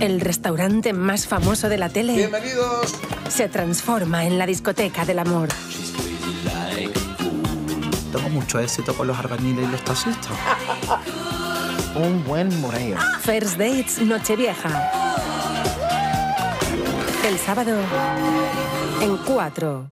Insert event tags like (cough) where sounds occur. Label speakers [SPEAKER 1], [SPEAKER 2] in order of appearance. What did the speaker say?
[SPEAKER 1] el restaurante más famoso de la tele,
[SPEAKER 2] Bienvenidos.
[SPEAKER 1] se transforma en la discoteca del amor.
[SPEAKER 3] Tengo mucho éxito con los albañiles y los taxistas. (laughs)
[SPEAKER 4] Un buen moreo.
[SPEAKER 1] First Dates Nochevieja. El sábado en 4.